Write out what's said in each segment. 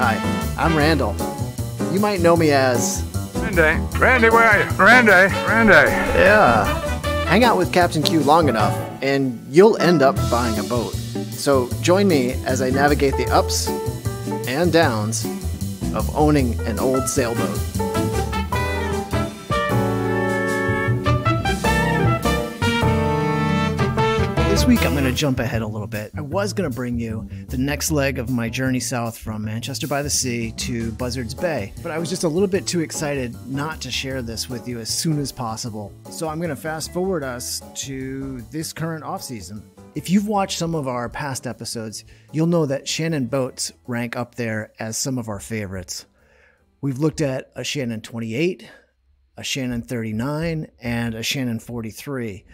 Hi, I'm Randall. You might know me as. Randy, Randy, where are you? Randy, Randy. Yeah. Hang out with Captain Q long enough, and you'll end up buying a boat. So join me as I navigate the ups and downs of owning an old sailboat. Week, I'm going to jump ahead a little bit. I was going to bring you the next leg of my journey south from Manchester by the Sea to Buzzards Bay, but I was just a little bit too excited not to share this with you as soon as possible. So I'm going to fast forward us to this current off season. If you've watched some of our past episodes, you'll know that Shannon boats rank up there as some of our favorites. We've looked at a Shannon 28, a Shannon 39, and a Shannon 43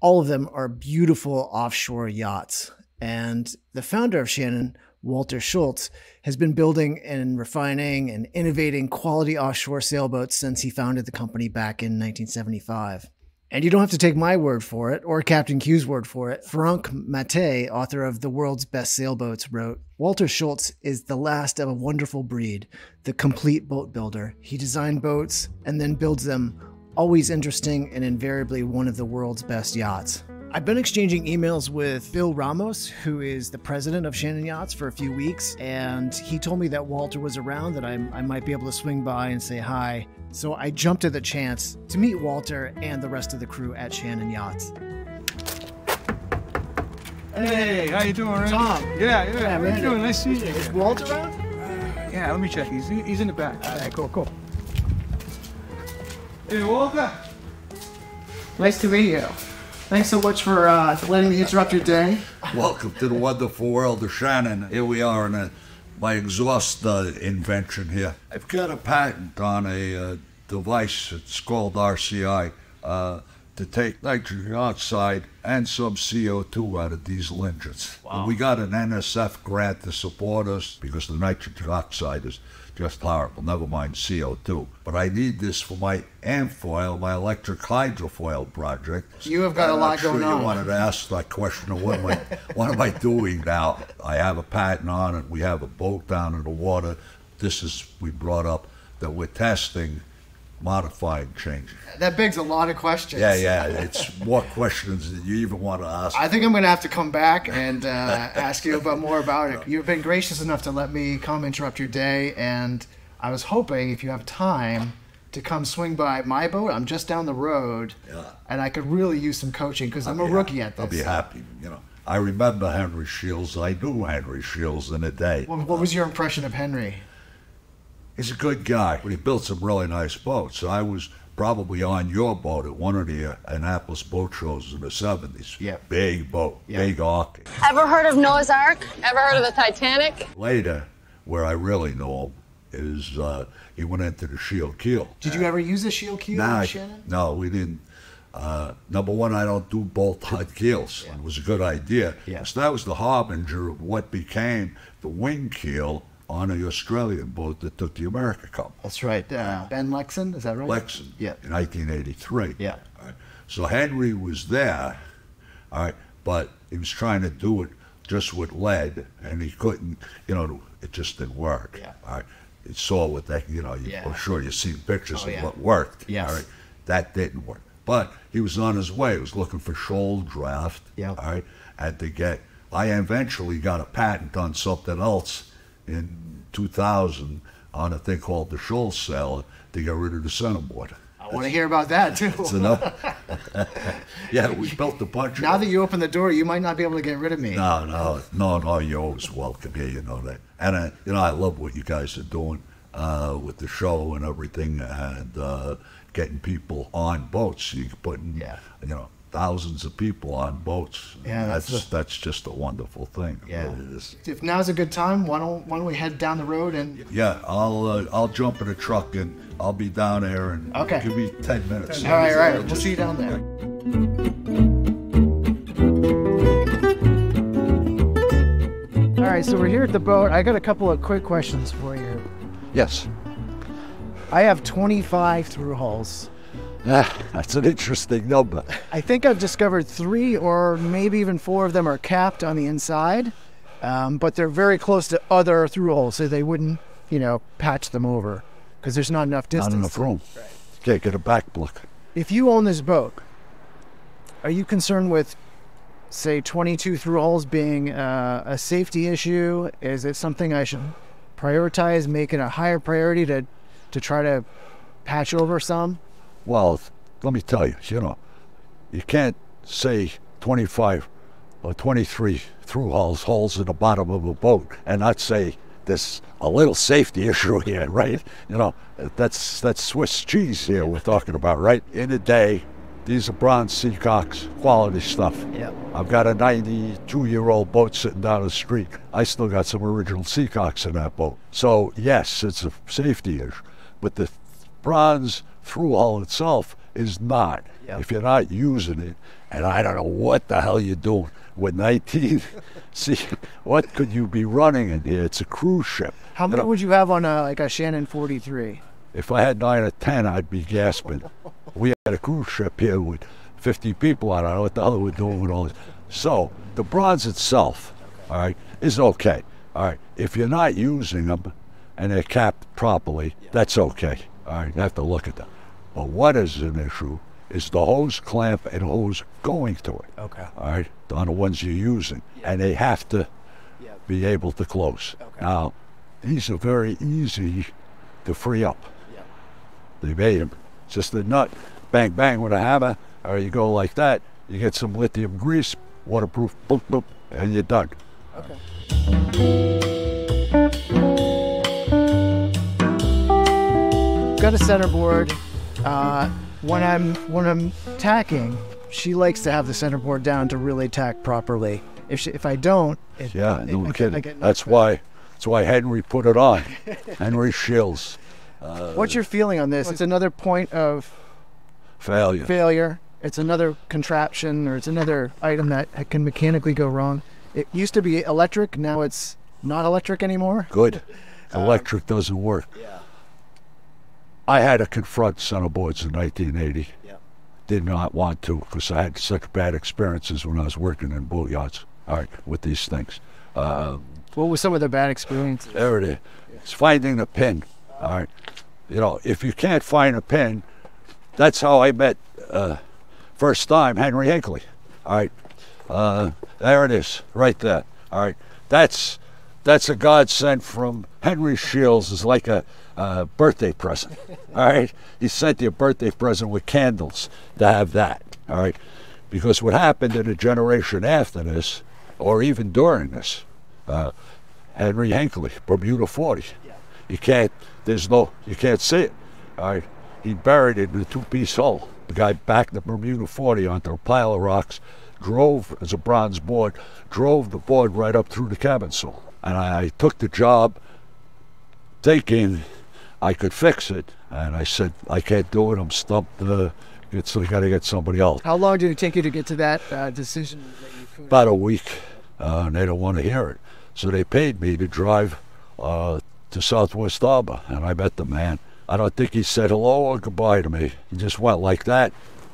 all of them are beautiful offshore yachts. And the founder of Shannon, Walter Schulz, has been building and refining and innovating quality offshore sailboats since he founded the company back in 1975. And you don't have to take my word for it or Captain Q's word for it. Ferenc Máté, author of The World's Best Sailboats, wrote Walter Schulz is the last of a wonderful breed, the complete boat builder. He designed boats and then builds them always interesting and invariably one of the world's best yachts. I've been exchanging emails with Phil Ramos, who is the president of Shannon Yachts, for a few weeks, and he told me that Walter was around, that I, I might be able to swing by and say hi. So I jumped at the chance to meet Walter and the rest of the crew at Shannon Yachts. Hey, how you doing, Randy? Tom. Yeah, yeah. how Randy. you doing? Nice to see you. Is Walter around? Yeah, let me check. He's he's in the back. All right, cool, cool. Hey, Walter. Nice to meet you. Thanks so much for uh, letting me interrupt your day. Welcome to the wonderful world of Shannon. Here we are in a, my exhaust uh, invention here. I've got a patent on a uh, device. It's called RCI uh, to take nitrogen oxide and some CO2 out of diesel engines. We got an NSF grant to support us because the nitrogen oxide is just horrible. Never mind CO2. But I need this for my ampfoil, my electric hydrofoil project. You have got a I'm lot not sure going on. You wanted to ask that question of what am I, what am I doing now? I have a patent on it. We have a boat down in the water. This is we brought up that we're testing, modifying, changing. That begs a lot of questions. Yeah, yeah. It's more questions than you even want to ask. I think I'm going to have to come back and uh, ask you about more about it. You've been gracious enough to let me come interrupt your day, and I was hoping if you have time to come swing by my boat. I'm just down the road, Yeah. and I could really use some coaching because I'm a Yeah, rookie at this. I'll be happy. You know, I remember Henry Shields. I knew Henry Shields in a day. What was your impression of Henry? He's a good guy, but he built some really nice boats. I was probably on your boat at one of the uh, Annapolis boat shows in the 70s. Yeah. Big boat, Yeah. big arc. Ever heard of Noah's Ark? Ever heard of the Titanic? Later, where I really know him is uh, he went into the Scheel Keel. Did you ever use a Scheel keel, Nah, Shannon? no, we didn't. Uh, number one, I don't do bolt-on keels. It was a good idea. Yeah. So that was the harbinger of what became the wing keel on the Australian boat that took the America Cup. That's right. Uh, ben Lexcen, is that right? Lexington Yeah. in 1983. Yeah. Right. So Henry was there, all right, but he was trying to do it just with lead, and he couldn't, you know, it just didn't work. Yeah. All right. It saw what that, you know, you, Yeah. I'm sure you've seen pictures Oh, of yeah. what worked. Yes. All right. That didn't work. But he was on his way. He was looking for shoal draft. Yeah. All right. And to get, I eventually got a patent on something else in 2000 on a thing called the shoal cell to get rid of the centerboard. I want to hear about that too. It's enough. yeah, we built a bunch now that you open the door, you might not be able to get rid of me. No, no, no, no, you're always welcome here, you know that. And, uh, you know, I love what you guys are doing uh, with the show and everything and uh, getting people on boats. You're putting, Yeah. you know, thousands of people on boats. Yeah, that's that's, the- that's just a wonderful thing. It Yeah. really is. If now's a good time, why don't why don't we head down the road and Yeah, I'll uh, I'll jump in a truck and I'll be down there and Okay. give me ten minutes. all right, all right, we'll see you down there. All right, so we're here at the boat. I got a couple of quick questions for you. Yes. I have 25 through hulls. Ah, that's an interesting number. I think I've discovered three or maybe even four of them are capped on the inside. um, but they're very close to other through holes, so they wouldn't, you know, patch them over because there's not enough distance. Not enough room. Can't get a back block. If you own this boat, are you concerned with, say, 22 through holes being uh, a safety issue? Is it something I should prioritize, make it a higher priority to, to try to patch over some? Well, let me tell you, you know, you can't say 25 or 23 through holes, holes in the bottom of a boat and not say there's a little safety issue here, right? You know, that's that's Swiss cheese here we're talking about, right? In the day, these are bronze Seacocks, quality stuff. Yep. I've got a 92 year old boat sitting down the street. I still got some original Seacocks in that boat. So, yes, it's a safety issue. But the bronze through hull itself is not. Yep. If you're not using it, and I don't know what the hell you're doing with 19. See, what could you be running in here? It's a cruise ship. How You many know, would you have on a, like a Shannon 43? if I had nine or ten, I'd be gasping. We had a cruise ship here with 50 people on it. I don't know what the hell we're doing with all this. So the bronze itself, all right, is okay. All right, if you're not using them and they're capped properly, that's okay. All right, you have to look at them. But what is an issue is the hose clamp and hose going to it. Okay. All right, on the ones you're using, and they have to Yep. be able to close. Okay. Now, these are very easy to free up. Yep. They made them. Just the nut, bang, bang with a hammer, or you go like that. You get some lithium grease, waterproof, boop, boop, and you're done. Okay. Got a centerboard. Uh, when I'm when I'm tacking, she likes to have the centerboard down to really tack properly. If she, if I don't, it, Yeah, it- no I get- kidding. Get that's why. That's why Henry put it on. Henry Shields back. What's your feeling on this? It's another point of failure. failure. It's another contraption, or it's another item that can mechanically go wrong. It used to be electric. Now it's not electric anymore. Good. Electric doesn't work. Yeah. I had to confront center centerboards in 1980. Yeah. Did not want to because I had such bad experiences when I was working in boat yards. All right, with these things. Uh, What was some of the bad experiences? there it is. It's finding the pin. All right. You know, if you can't find a pin, that's how I met uh, first time Henry Hinckley. All right. Uh, there it is, right there. All right. That's that's a godsend from Henry Shields. Is like a uh, birthday present. All right. He sent you a birthday present with candles to have that. All right. Because what happened in a generation after this, or even during this, uh, Henry Hinckley, Bermuda 40. You can't, there's no, you can't see it. All right. He buried it in a two piece hole. The guy backed the Bermuda 40 onto a pile of rocks, drove as a bronze board, drove the board right up through the cabin sole. And I, I took the job thinking I could fix it. And I said, I can't do it. I'm stumped. Uh, it's, I got to get somebody else. How long did it take you to get to that uh, decision that about a week, uh, and they don't want to hear it. So they paid me to drive uh, to Southwest Harbor, and I met the man. I don't think he said hello or goodbye to me. He just went like that,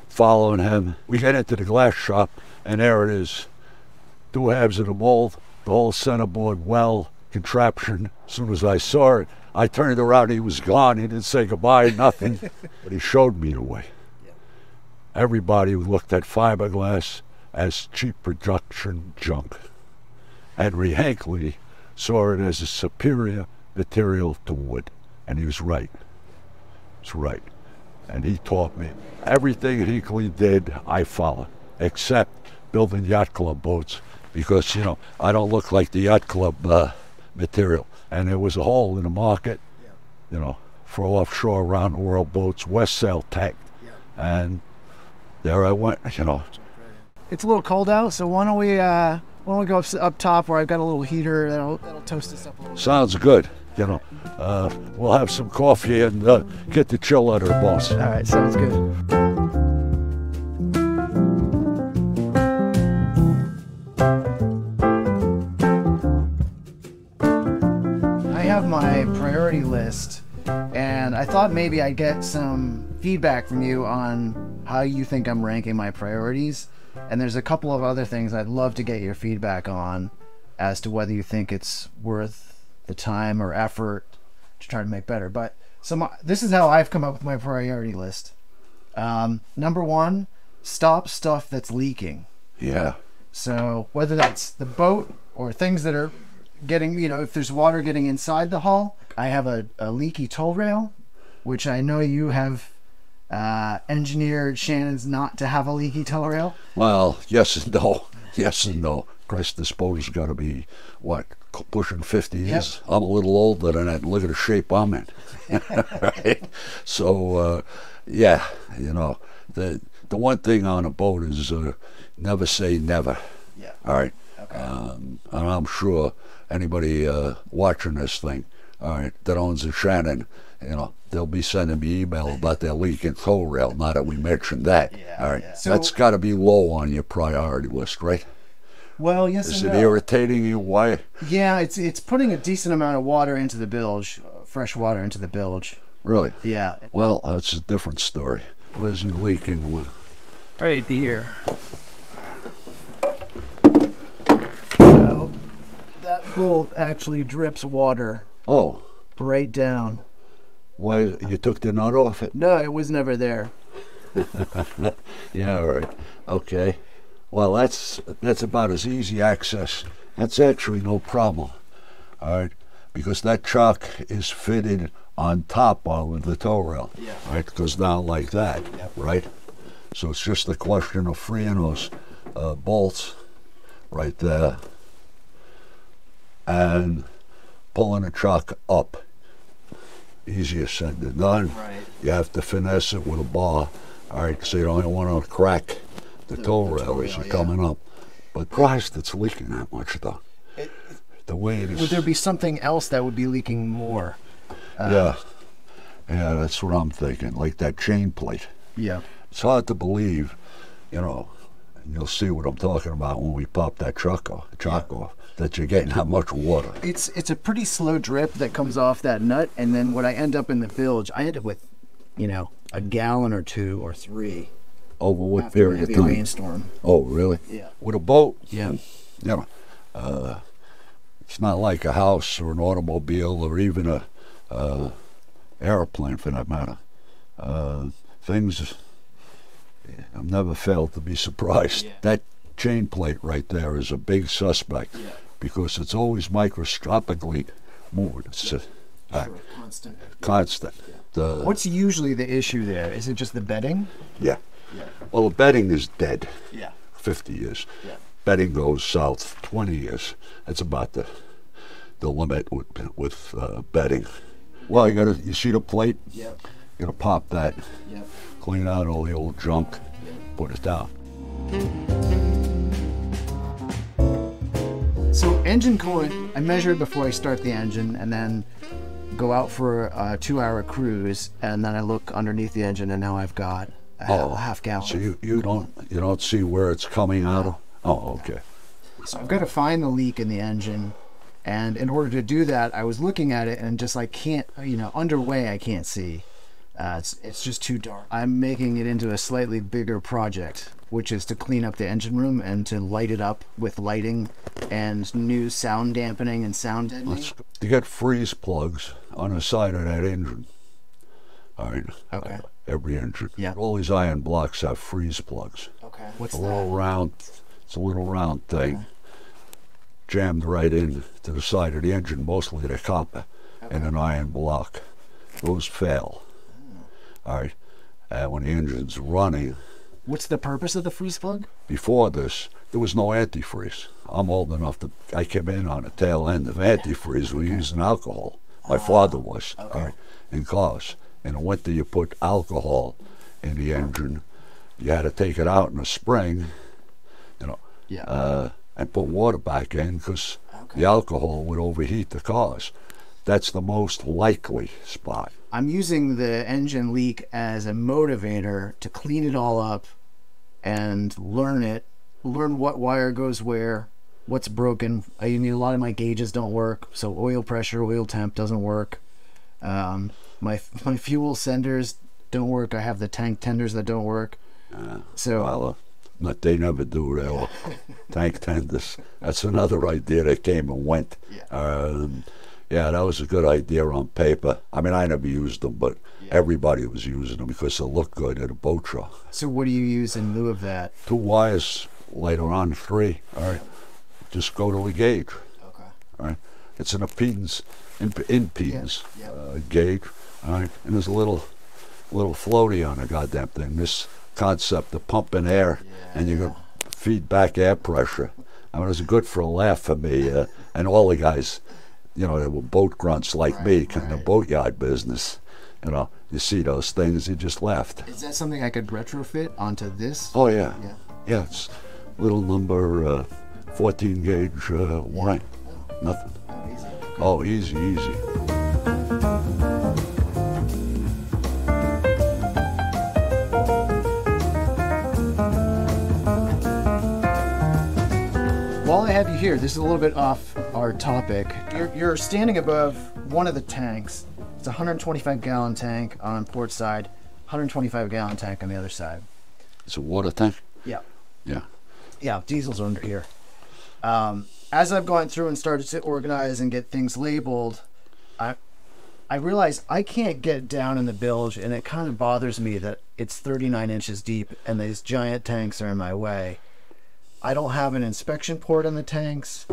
following him. We get into the glass shop, and there it is. Two halves of the mold, the whole centerboard well contraption. As soon as I saw it, I turned around. He was gone. He didn't say goodbye, nothing. but he showed me the way. Everybody looked at fiberglass as cheap production junk. Henry Hinckley saw it as a superior material to wood, and he was right. He was right. And he taught me everything Hinckley did, I followed, except building yacht club boats, because, you know, I don't look like the yacht club uh, material. And there was a hole in the market, you know, for offshore around the world boats, Westsail tanked. And there I went, you know, It's a little cold out, so why don't we uh, why don't we go up, up top where I've got a little heater that'll that'll toast us up a little. Sounds good. You know, uh, we'll have some coffee and uh, get the chill out of the bones. All right, sounds good. My priority list, and I thought maybe I'd get some feedback from you on how you think I'm ranking my priorities. And there's a couple of other things I'd love to get your feedback on. as to whether you think it's worth the time or effort to try to make better. But some this is how I've come up with my priority list. Um, number one, stop stuff that's leaking. Yeah. So whether that's the boat or things that are getting, you know, if there's water getting inside the hull, I have a, a leaky toe rail, which I know you have uh, engineered Shannon's not to have a leaky toe rail. Well, yes and no. Yes and no. Christ, this boat has got to be, what, pushing 50 years? I'm a little older than that. Look at the shape I'm in. right? So, uh, yeah, you know, the the one thing on a boat is uh, never say never. Yeah. All right. Um, and I'm sure anybody uh, watching this thing, all right, that owns a Shannon, you know, they'll be sending me email about their leaking toe rail. Now that we mentioned that, Yeah, all right, yeah. So- that's got to be low on your priority list, right? Well, yes Is and it no. irritating you? Why? Yeah, it's it's putting a decent amount of water into the bilge, uh, fresh water into the bilge. Really? Yeah. Well, that's a different story. Where's your leaking one? Right here. That bolt actually drips water Oh, right down. why you took the nut off it? No, it was never there. Yeah, all right. Okay. Well, that's that's about as easy access. That's actually no problem. All right, because that chuck is fitted on top of the toe rail. Yeah. Right, goes down like that. Yep. Right. So it's just a question of freeing those uh, bolts right there and pulling a truck up. Easier said than done. Right. You have to finesse it with a bar. All right, so you don't want to crack the, tow the rail as you're yeah. coming up. But Christ, it's leaking that much though. the way it is. Would there be something else that would be leaking more? Uh, yeah, yeah, that's what I'm thinking. Like that chain plate. Yeah. It's hard to believe, you know. And you'll see what I'm talking about when we pop that truck off, chuck off. That you're getting that much water. It's it's a pretty slow drip that comes off that nut, and then when I end up in the bilge, I end up with, you know, a gallon or two or three Over what after a period of heavy time? rainstorm. Oh, really? Yeah. With a boat? Yeah. You know, uh, it's not like a house or an automobile or even a uh, airplane for that matter. Uh, things I've never failed to be surprised. Yeah. That chain plate right there is a big suspect Yeah. Because it's always microscopically moved. It's uh, uh, Constant. constant. The, What's usually the issue there? Is it just the bedding? yeah. Well, the bedding is dead. Yeah. 50 years. Yeah. Bedding goes south 20 years. That's about the the limit with with uh, bedding. Well, you got to you see the plate. Yep. You got to pop that, Yep. clean out all the old junk, put it down. So engine coolant, I measure it before I start the engine, and then go out for a two-hour cruise, and then I look underneath the engine, and now I've got a, Oh, half gallon. So you, you don't you don't see where it's coming out of. Oh, okay. So I've got to find the leak in the engine, and in order to do that, I was looking at it and just like can't, you know, underway I can't see. Uh, it's it's just too dark. I'm making it into a slightly bigger project, which is to clean up the engine room and to light it up with lighting and new sound dampening and sound deadening. Let's, you got freeze plugs on the side of that engine. All right. Okay. Every engine. Yeah. All these iron blocks have freeze plugs. Okay. What's a that? little round it's a little round thing Okay. jammed right in to the side of the engine mostly the copper and an iron block those fail mm. all right and when the engine's running What's the purpose of the freeze plug? before this there was no antifreeze i'm old enough to i came in on the tail end of antifreeze we were using alcohol my father was all right in cars in the winter you put alcohol in the engine you had to take it out in the spring you know Yeah. uh, and put water back in because Okay. the alcohol would overheat the cars. That's the most likely spot. I'm using the engine leak as a motivator to clean it all up and learn it, learn what wire goes where, what's broken. I mean, a lot of my gauges don't work, so oil pressure, oil temp doesn't work. Um, my my fuel senders don't work. I have the tank tenders that don't work. Uh, So well, uh, But they never do. All tank tenders. That's another idea that came and went. Yeah. Um, yeah, that was a good idea on paper. I mean, I never used them, but everybody was using them because they look good at a boat show. So what do you use in lieu of that? Two wires later on, three. All right, just go to a gauge. Okay. All right, it's an impedance, imp- impedance Yeah, yeah. Uh, gauge. All right, and there's a little, little floaty on the goddamn thing. This concept of pumping air, and you can feed back air pressure. I mean, it was good for a laugh for me uh, and all the guys. You know, they were boat grunts like me, kind of boatyard business. You know, you see those things, you just left. Is that something I could retrofit onto this? Oh yeah, Yeah. yeah. It's little number uh, 14 gauge uh, wine. Nothing. Oh, easy. Oh, easy, easy. While I have you here, this is a little bit off our topic. You're, you're standing above one of the tanks. It's a 125 gallon tank on port side, 125 gallon tank on the other side. It's a water tank. Yeah. Yeah. Yeah, diesels are under here. Um, as I've gone through and started to organize and get things labeled, I I realize I can't get down in the bilge, and it kind of bothers me that it's 39 inches deep and these giant tanks are in my way. I don't have an inspection port on the tanks.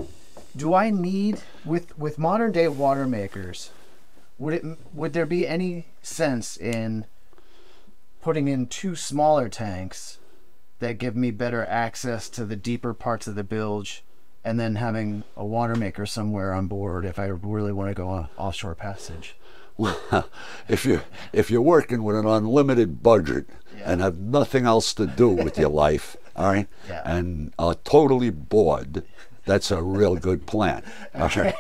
Do I need with with modern day water makers? Would it would there be any sense in putting in two smaller tanks that give me better access to the deeper parts of the bilge and then having a water maker somewhere on board if I really want to go on offshore passage. Well, if you if you're working with an unlimited budget and have nothing else to do with your life, all right, Yeah. and are totally bored, that's a real good plan. All right,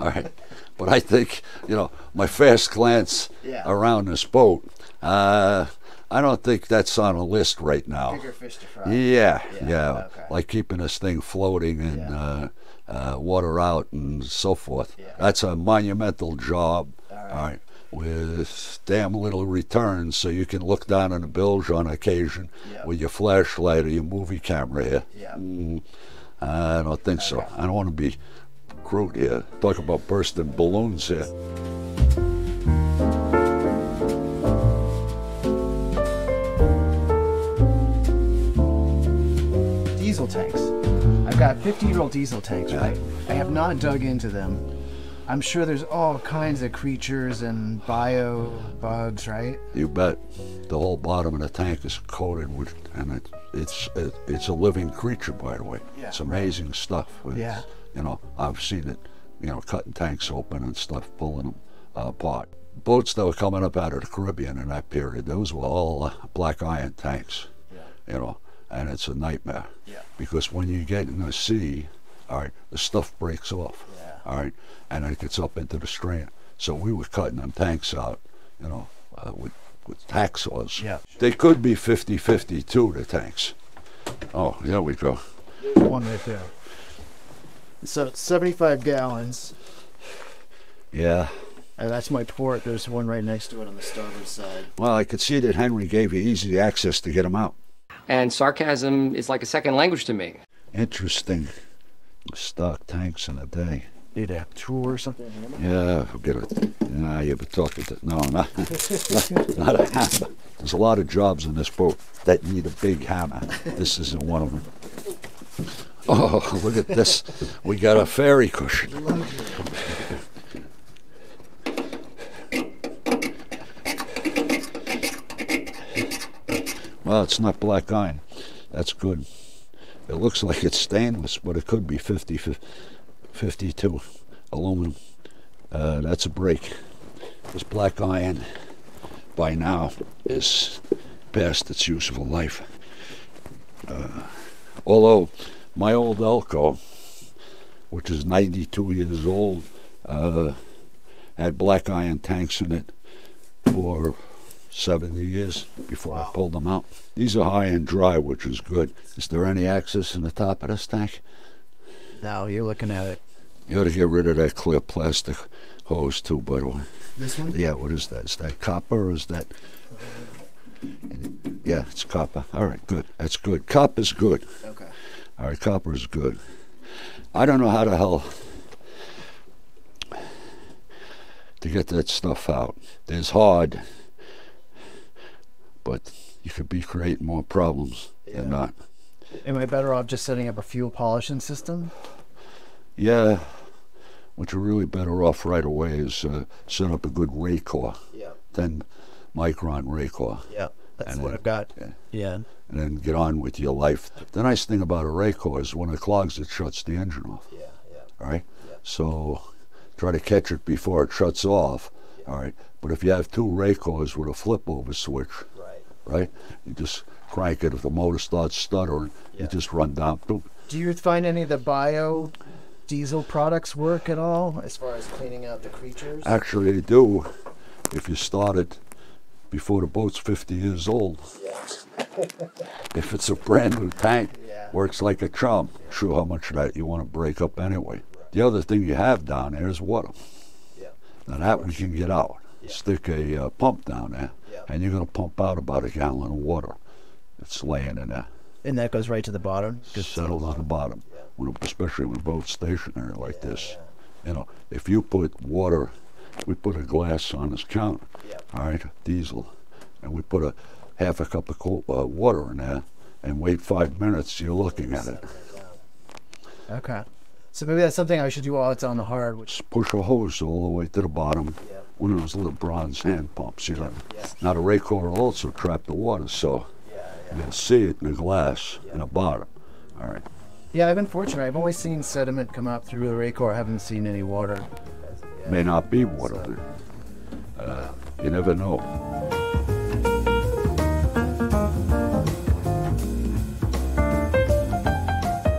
all right. But I think you know my fast glance Yeah. around this boat. Uh, I don't think that's on a list right now. Bigger fish to fry. Yeah, Yeah, yeah, okay. like keeping this thing floating and Yeah. uh, uh, water out and so forth. Yeah. That's a monumental job. All right. All right, with damn little returns, so you can look down on the bilge on occasion Yeah. with your flashlight or your movie camera here. Yeah. Mm, I don't think so. I don't want to be crude here. Talk about bursting balloons here. Diesel tanks. I've got 50 year old diesel tanks, right? I have not dug into them. I'm sure there's all kinds of creatures and bio bugs, right? You bet. The whole bottom of the tank is coated with, and it, it's it, it's a living creature, by the way. Yeah, it's amazing stuff. It's, Yeah. You know, I've seen it. You know, cutting tanks open and stuff, pulling them uh, apart. Boats that were coming up out of the Caribbean in that period, those were all uh, black iron tanks. Yeah. You know, and it's a nightmare. Yeah. Because when you get in the sea, all right, the stuff breaks off. Yeah. All right, and it gets up into the strain. So we were cutting them tanks out, you know, uh, with with hacksaws. Yeah. They could be 50-50 too, the tanks. Oh, there we go. One right there. So 75 gallons, Yeah. and that's my port. There's one right next to it on the starboard side. Well, I could see that Henry gave you easy access to get them out. And sarcasm is like a second language to me. Interesting. Stock tanks in a day. Need a tool or something? Yeah, I'll get it. Nah, you ever talking to no, not, not, not a hammer. There's a lot of jobs in this boat that need a big hammer. This isn't one of them. Oh, look at this. We got a fairy cushion. Well, it's not black iron. That's good. It looks like it's stainless, but it could be 50, 52 aluminum. Uh, that's a break. This black iron, by now, is past its useful life. Uh, although my old Elco, which is 92 years old, uh, had black iron tanks in it for 70 years before I pulled them out. These are high and dry, which is good. Is there any access in the top of this tank? No, you're looking at it. You ought to get rid of that clear plastic hose too, by the way. This one? Yeah, what is that? Is that copper or is that? Yeah, it's copper. All right, good. That's good. Copper's good. Okay. All right, copper is good. I don't know how the hell to get that stuff out. It's hard, but you could be creating more problems than not. Am I better off just setting up a fuel polishing system? Yeah, what you're really better off right away is uh, set up a good Raycor, Yeah. 10 micron Raycor, Yeah. That's And what then- I've got. yeah. Yeah. and then get on with your life. The nice thing about a Raycor is when it clogs, it shuts the engine off. Yeah. Yeah. all right? Yeah. So try to catch it before it shuts off, all right? But if you have two Raycors with a flip over switch, Right. right, you just crank it. If the motor starts stuttering, Yeah. you just run down. boop. Do you find any of the bio diesel products work at all as far as cleaning out the creatures? Actually, they do if you start it before the boat's 50 years old. if it's a brand new tank, Yeah. works like a charm. Sure, how much of that you want to break up anyway. The other thing you have down there is water. Yeah. Now that we can get out. Stick a uh, pump down there, Yeah. and you're going to pump out about a gallon of water. that's laying in there, And that goes right to the bottom. just settled on the bottom. When, especially when a boat's stationary like this. You know, if you put water, we put a glass on this counter, Yeah. all right, diesel, and we put a half a cup of cold, uh, water in there, and wait five minutes. You're looking at it. Okay. So maybe that's something I should do while it's on the hard. Which, Just push a hose all the way to the bottom. Yeah. One of those little bronze hand pumps. You know. Yeah. Now the Raycor will also trap the water, so yeah, you can see it in the glass in the bottom. All right. yeah, I've been fortunate. I've only seen sediment come up through the Raycor. I haven't seen any water. May not be water there. Uh, you never know.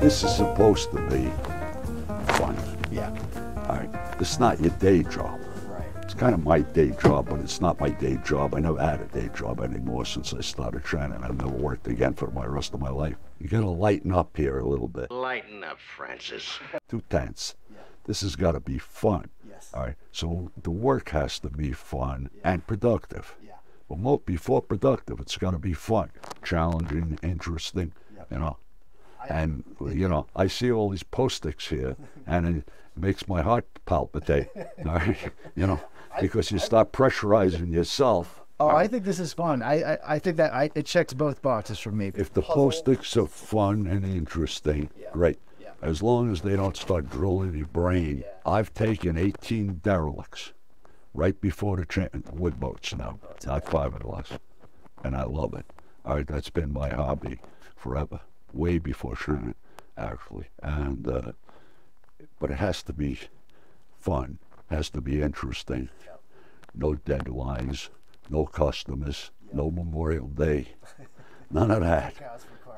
This is supposed to be fun. Yeah. All right. This is not your day job. Right. It's kind of my day job, but it's not my day job. I never had a day job anymore since I started training. I've never worked again for the rest of my life. You got to lighten up here a little bit. Lighten up, Francis. Too tense. This has got to be fun. Yes. All right. So the work has to be fun and productive. Yeah. But mo- before productive, it's got to be fun, challenging, interesting. You know. And you know, I see all these post-its here, and it makes my heart palpitate. all right? You know, because you stop pressurizing yourself. Oh, I think this is fun. I I, I think that I, it checks both boxes for me. If the post-its are fun and interesting, great. As long as they don't start drilling your brain. I've taken 18 derelicts right before the cha- wood boats now, not fiberglass, and I love it. All right, that's been my hobby forever, way before shooting, actually. And uh, but it has to be fun, has to be interesting. No deadlines, no customers, no Memorial Day, none of that.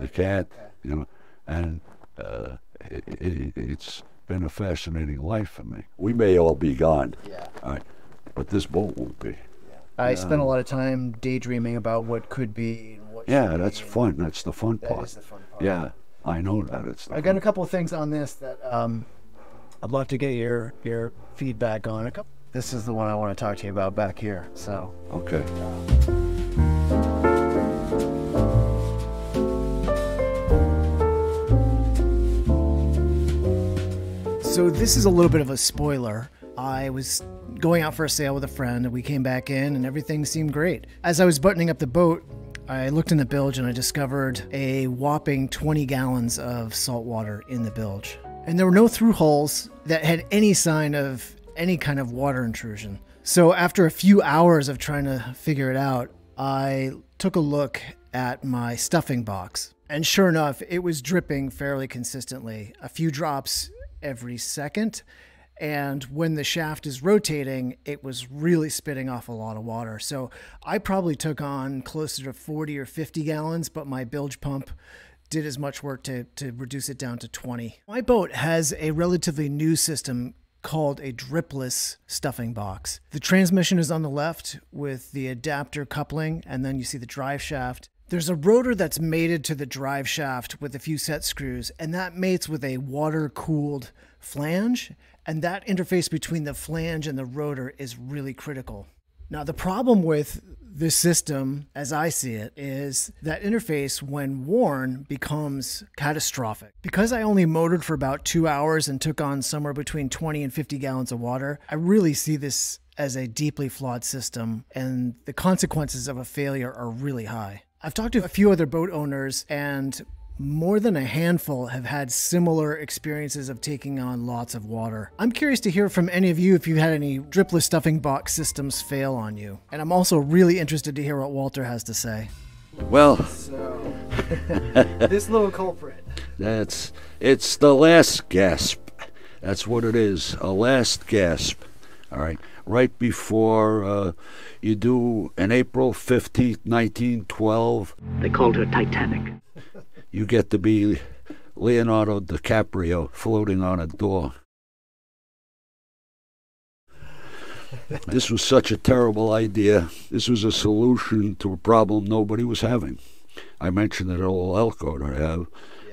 You can't, you know, and uh, it, it, it's been a fascinating life for me. We may all be gone, Yeah. all right, but this boat won't be. I spent a lot of time daydreaming about what could be. What Yeah, should that's be, fun. That's the fun That part. is the fun part. Yeah, I know that. It's the I got a couple of things on this that um, I'd love to get your your feedback on. A couple. This is the one I want to talk to you about back here. So Okay. So this is a little bit of a spoiler. I was going out for a sail with a friend and we came back in and everything seemed great. As I was buttoning up the boat, I looked in the bilge and I discovered a whopping 20 gallons of salt water in the bilge. And there were no through holes that had any sign of any kind of water intrusion. So after a few hours of trying to figure it out, I took a look at my stuffing box. And sure enough, it was dripping fairly consistently. A few drops every second. And when the shaft is rotating, it was really spitting off a lot of water. So I probably took on closer to 40 or 50 gallons, but my bilge pump did as much work to, to reduce it down to 20. My boat has a relatively new system called a dripless stuffing box. The transmission is on the left with the adapter coupling, and then you see the drive shaft. There's a rotor that's mated to the drive shaft with a few set screws, and that mates with a water cooled flange. And that interface between the flange and the rotor is really critical. Now, the problem with this system, as I see it, is that interface, when worn, becomes catastrophic. Because I only motored for about two hours and took on somewhere between 20 and 50 gallons of water, I really see this as a deeply flawed system, and the consequences of a failure are really high. I've talked to a few other boat owners, and more than a handful have had similar experiences of taking on lots of water. I'm curious to hear from any of you if you had any dripless stuffing box systems fail on you. And I'm also really interested to hear what Walter has to say. Well, So, this little culprit. that's it's the last gasp. That's what it is. A last gasp. All right. Right before uh, you do an April 15th, 1912, They called her Titanic. You get to be Leonardo DiCaprio floating on a door. this was such a terrible idea. This was a solution to a problem nobody was having. I mentioned that old Elkhart I have.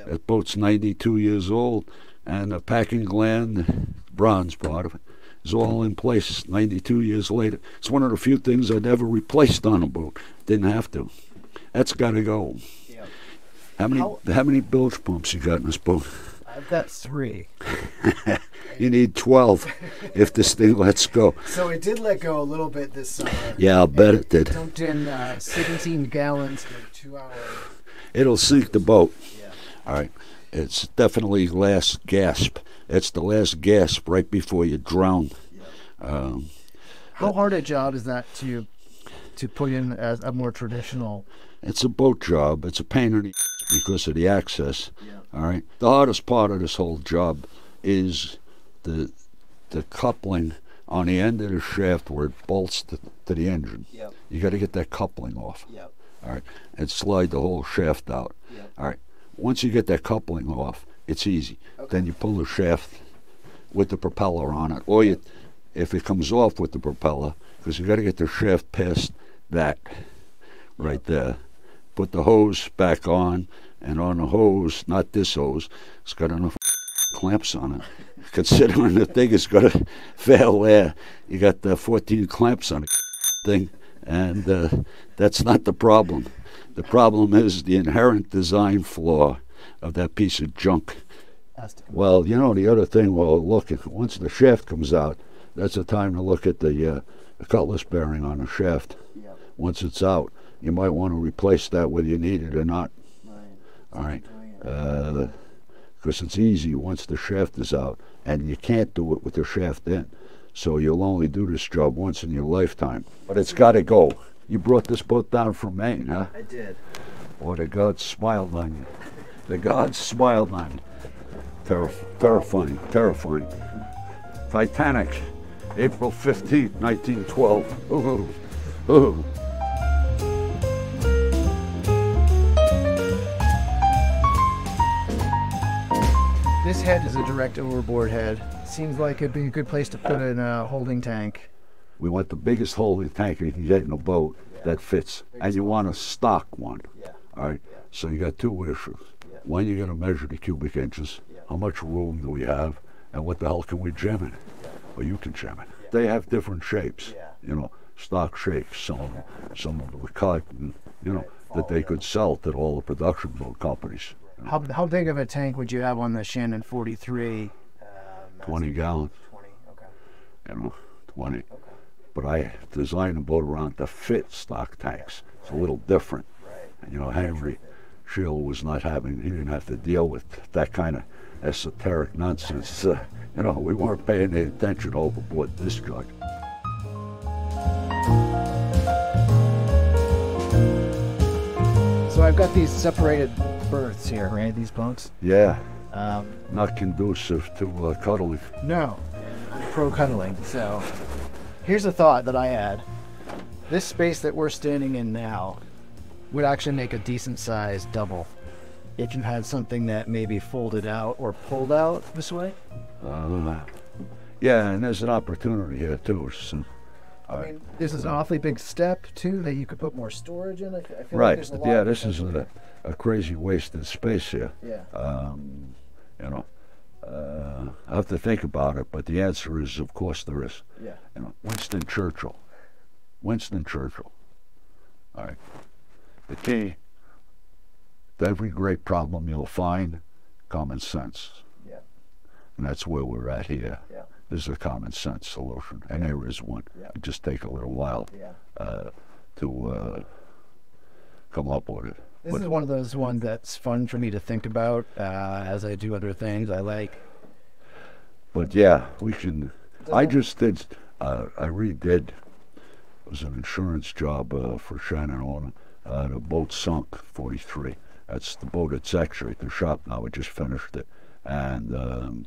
That boat's 92 years old, and the packing gland, bronze part of it, is all in place 92 years later. It's one of the few things I'd ever replaced on a boat. Didn't have to. That's got to go. How many How- how many bilge pumps you got in this boat? I've got three. You need 12 if this thing lets go. So it did let go a little bit this summer. Yeah, I'll bet it did. Dumped in uh, 17 gallons in two hours. It'll sink the boat. Yeah. All right. It's definitely last gasp. It's the last gasp right before you drown. Yeah. Um, How hard a job is that to to put in as a more traditional? it's a boat job. It's a pain in the because of the access. All right. The hardest part of this whole job is the the coupling on the end of the shaft where it bolts to, to the engine. Yep. You got to get that coupling off. Yep. All right, and slide the whole shaft out. Yep. All right. Once you get that coupling off, it's easy. Then you pull the shaft with the propeller on it, or you, if it comes off with the propeller, because you got to get the shaft past that right there. Put the hose back on, and on the hose, not this hose, it's got enough clamps on it. Considering the thing is going to fail there, you got the 14 clamps on the thing, and uh, that's not the problem. The problem is the inherent design flaw of that piece of junk. Well, you know, the other thing while looking, once the shaft comes out, that's the time to look at the, uh, the cutlass bearing on the shaft. Once it's out, you might want to replace that whether you need it or not. All right. Uh, because it's easy once the shaft is out, and you can't do it with the shaft in. So you'll only do this job once in your lifetime. But it's got to go. You brought this boat down from Maine, huh? I did. Boy, the gods smiled on you. The gods smiled on you. Terri- terrifying, terrifying. Titanic, April 15th, 1912. Ooh, ooh. This head is a direct overboard head. Seems like it'd be a good place to put in a holding tank. We want the biggest holding tank you can get in a boat that fits. And you want a stock one. All right. So you got two issues. When you're going to measure the cubic inches. How much room do we have? And what the hell can we jam it? Well, you can jam it. They have different shapes. You know, stock shapes. Some of them, some of cut, and, you know, that they could sell to all the production boat companies. You know, How, how big of a tank would you have on the Shannon 43? 20 gallons. Twenty. You know, 20. Okay. But I designed a boat around to fit stock tanks. It's a little different. And, you know, Henry Scheel was not having, he didn't have to deal with that kind of esoteric nonsense. Uh, you know, we weren't paying any attention overboard this junk. So I've got these separated berths here, right? These bunks. Yeah, Um, not conducive to uh, cuddling. no, pro cuddling. So here's a thought that I had. This space that we're standing in now would actually make a decent sized double if you had something that maybe folded out or pulled out this way. Uh, yeah, and there's an opportunity here too. So, I mean, this is an awfully big step too that you could put more storage in. I, feel right. a Yeah, this is potential a, a crazy wasted space here. Yeah. Um, you know, uh, I have to think about it, but the answer is, of course, there is. Yeah. You know, Winston Churchill, Winston Churchill. All right. The key to every great problem you'll find common sense. Yeah. And that's where we're at here. Yeah. This is a common sense solution, and there is one. Yeah. It just take a little while Yeah. uh, to uh, come up with it. This But- is one of those ones that's fun for me to think about uh, as I do other things. I like. But yeah, we can. I just did. Uh, I redid. It was an insurance job uh, for Shannon on. Uh, the boat sunk 43. That's the boat that's actually at the shop now. We just finished it, and um,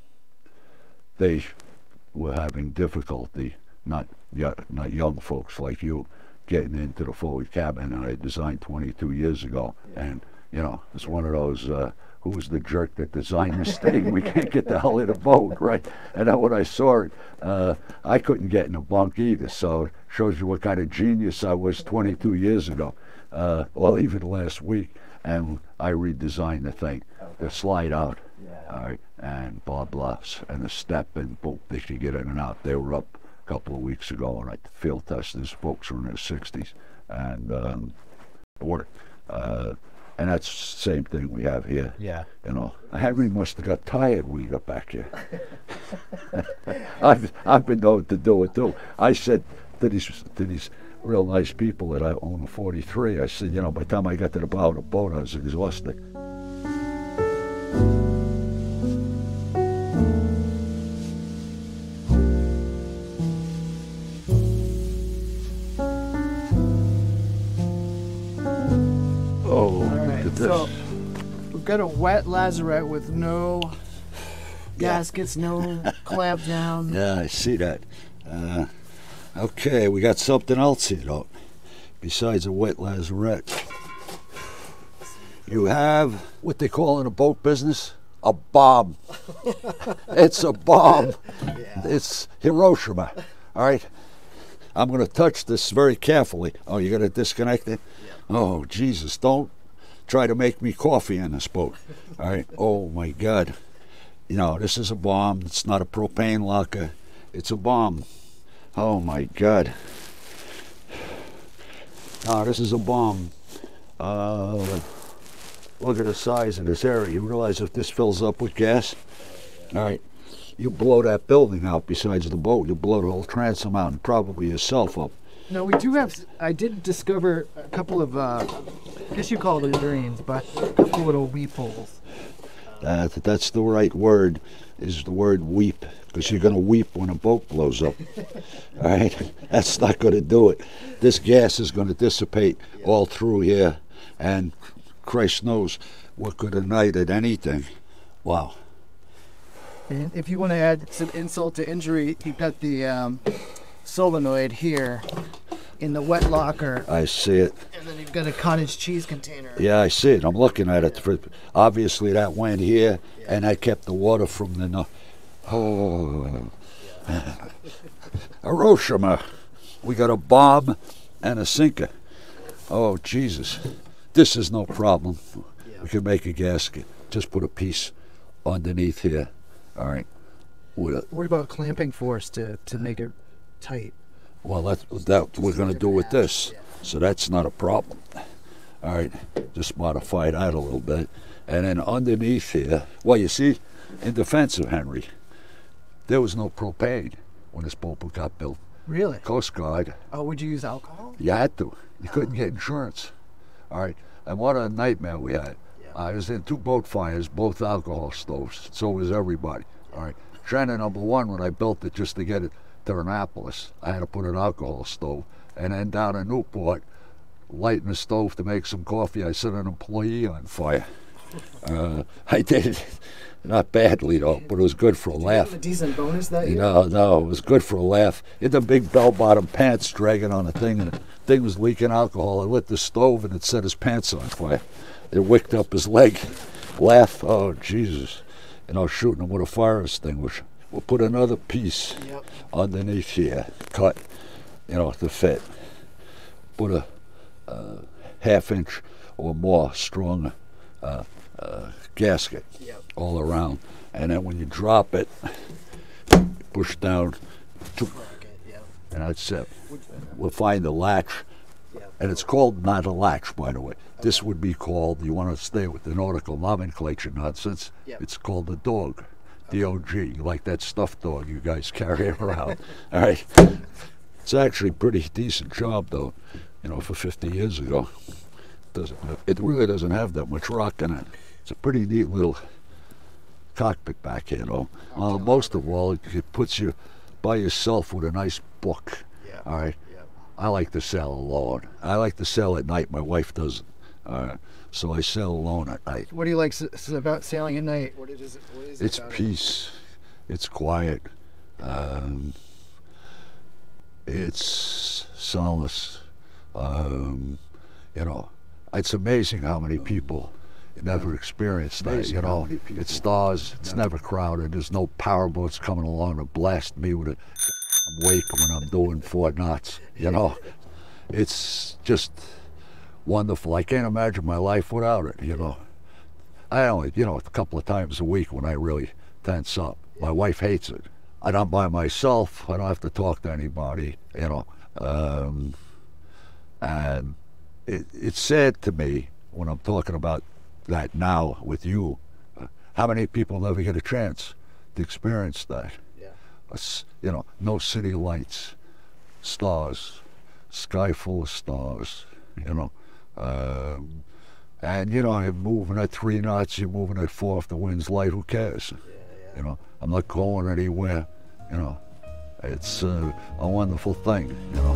they were having difficulty. Not not young folks like you getting into the forward cabin that I designed 22 years ago, and you know it's one of those. Uh, who was the jerk that designed this thing? We can't get the hell in the boat, right? And then when I saw it, uh, I couldn't get in a bunk either. So it shows you what kind of genius I was 22 years ago. Uh, well, even last week, and I redesigned the thing, the slide out, all right, and Bob Bluffs and the step, and boom, they could get in and out. They were up a couple of weeks ago, and I field tested. These folks were in their 60s, and um, it worked. Uh, and that's the same thing we have here. Yeah. You know, Henry must have got tired when he got back here. I've I've been known to do it too. I said to these to these real nice people that I own a 43. I said, you know, by the time I got to the bow of the boat, I was exhausted. Got a wet lazarette with no gaskets, no clamp down. Yeah, I see that. Uh, okay, we got something else here, though. Besides a wet lazarette, you have what they call in the boat business a bomb. it's a bomb. It's Hiroshima. All right. I'm going to touch this very carefully. Oh, you're going to disconnect it? Oh, Jesus! Don't try to make me coffee in this boat. All right. Oh my God. You know, this is a bomb. It's not a propane locker. It's a bomb. Oh my God. No, this is a bomb. Uh, look at the size of this area. You realize if this fills up with gas, all right, you blow that building out besides the boat. You blow the whole transom out and probably yourself up. No, we do have. I did discover a couple of. Uh, I guess you call them drains, but a couple little weep holes. That, that's the right word, is the word weep, because you're going to weep when a boat blows up. All right? That's not going to do it. This gas is going to dissipate all through here, and Christ knows what could ignite at anything. Wow. And if you want to add some insult to injury, you've got the um, solenoid here in the wet locker, I see it. and then you've got a cottage cheese container. Yeah, I see it. I'm looking at it. For, obviously, that went here, and I kept the water from the. No- oh. Hiroshima. We got a bomb and a sinker. Oh, Jesus. This is no problem. We can make a gasket. Just put a piece underneath here. All right. What about clamping force to, to make it tight? Well, that's that we're going to do with this. So that's not a problem. All right, just modify that a little bit. And then underneath here, well, you see, in defense of Henry, there was no propane when this boat got built. Really? Coast Guard, Oh, would you use alcohol? you had to. You couldn't get insurance. All right, and what a nightmare we had. I was in two boat fires, both alcohol stoves. So was everybody. All right, Shannon number one, when I built it just to get it to Annapolis, I had to put an alcohol stove. And then down in Newport, lighting the stove to make some coffee, I set an employee on fire. Uh, I did it, not badly though, but it was good for a laugh. A decent bonus that year? No, no, it was good for a laugh. Had the big bell-bottom pants dragging on the thing, and the thing was leaking alcohol. I lit the stove, and it set his pants on fire. It wicked up his leg. Laugh, oh Jesus! And I was shooting him with a fire extinguisher. We'll put another piece Yep. underneath here, cut, you know, to fit. Put a uh, half inch or more strong uh, uh, gasket Yep. all around, and then when you drop it, push down. to- Okay, yeah. and that's it. We'll find the latch, and it's called not a latch, by the way. This would be called. You want to stay with the nautical nomenclature nonsense? Yep. It's called a dog, D-O-G, like that stuffed dog you guys carry around. All right. It's actually a pretty decent job, though. You know, for 50 years ago, doesn't it really doesn't have that much rock in it. It's a pretty neat little cockpit back here, though. Uh, most of all, it puts you by yourself with a nice book. Yeah. All right. I like to sail alone. I like to sail at night. My wife doesn't. Uh, so I sail alone at night. What do you like s- s- about sailing at night? What is it? What is it It's about it? peace. It's quiet. Um, it's solace. Um, you know, it's amazing how many people never experience that. You know, it stars. It's never crowded. There's no power boats coming along to blast me with a wake when I'm doing four knots. You know, it's just wonderful. I can't imagine my life without it. You know. I only, you know, a couple of times a week when I really tense up. My wife hates it. I'm not by myself. I don't have to talk to anybody, you know. Um, and it, it's sad to me when I'm talking about that now with you. uh, How many people never get a chance to experience that? Yeah. You know, no city lights, stars, sky full of stars, you know. Um, and you know, you're moving at three knots, you're moving at four if the wind's light, who cares? You know, I'm not going anywhere, you know. It's uh, a wonderful thing, you know.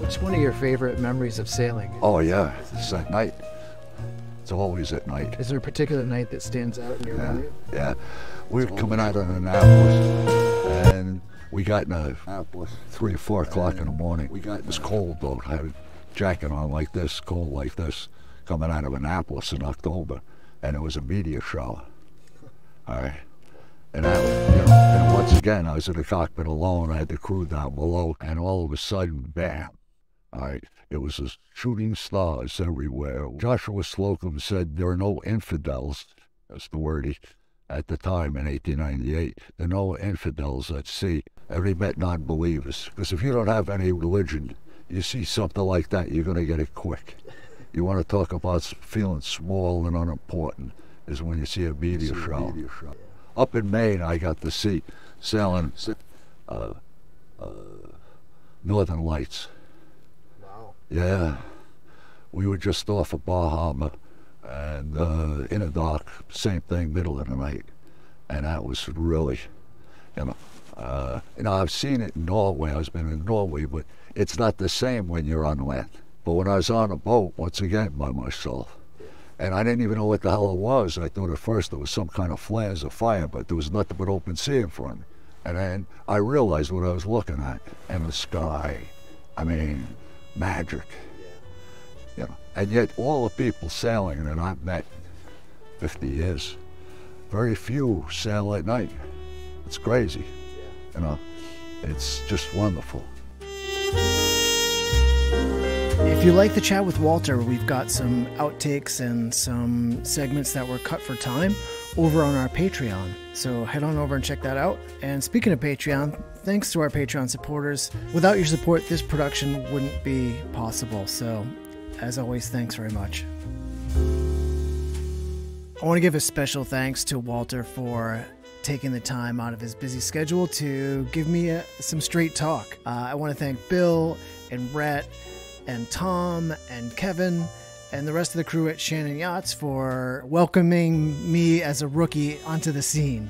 What's one of your favorite memories of sailing? Oh yeah, it's at night. It's always at night. Is there a particular night that stands out in your Yeah, memory? yeah. We were coming out of Annapolis, and we got in a three or four o'clock in the morning. We got it was cold though. I had a jacket on like this, cold like this, coming out of Annapolis in October, and it was a meteor shower. All right. And I, was, you know, and once again, I was in the cockpit alone. I had the crew down below, and all of a sudden, bam! All right, it was just shooting stars everywhere. Joshua Slocum said there are no infidels. That's the word he, at the time in 1898. There are no infidels at sea. Every met non-believers. Because if you don't have any religion, you see something like that, you're going to get it quick. You want to talk about feeling small and unimportant is when you see a meteor shower. Up in Maine, I got to see sailing uh, uh, Northern Lights. Yeah, we were just off of Bahama, and uh, in a dock, same thing, middle of the night, and that was really, you know, uh, you know, I've seen it in Norway. I've been in Norway, but it's not the same when you're on land. But when I was on a boat, once again by myself, and I didn't even know what the hell it was. I thought at first it was some kind of flares of fire, but there was nothing but open sea in front. And then I realized what I was looking at, and the sky. I mean, magic. You know, and yet all the people sailing that I've met, 50 years, very few sail at night. It's crazy. You know, it's just wonderful. If you like the chat with Walter, we've got some outtakes and some segments that were cut for time over on our Patreon. So head on over and check that out. And speaking of Patreon, thanks to our Patreon supporters. Without your support, this production wouldn't be possible. So, as always, thanks very much. I want to give a special thanks to Walter for taking the time out of his busy schedule to give me a, some straight talk. Uh, I want to thank Bill and Rhett and Tom and Kevin and the rest of the crew at Shannon Yachts for welcoming me as a rookie onto the scene.